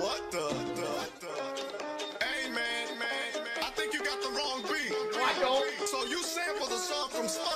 What the? the, the? Hey man, man, man, I think you got the wrong beat. No, I don't. So you sampled the song from.